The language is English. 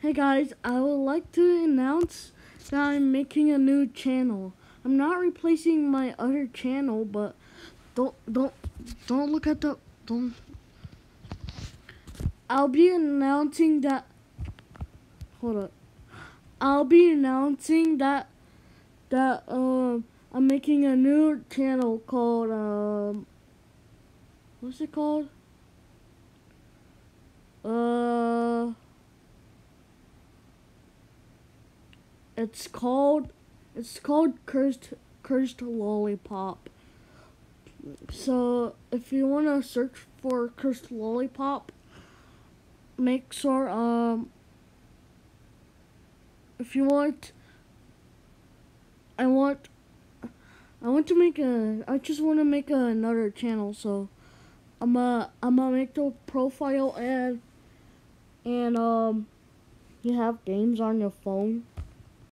Hey guys, I would like to announce that I'm making a new channel. I'm not replacing my other channel, but don't don't don't look at the don't. I'll be announcing that. Hold up. I'll be announcing that that um I'm making a new channel called um what's it called? Uh it's called it's called cursed cursed lollipop. So if you want to search for cursed lollipop, make sure um if you want I want I want to make a I just want to make a, another channel so I'm a I'm gonna make the profile and and um you have games on your phone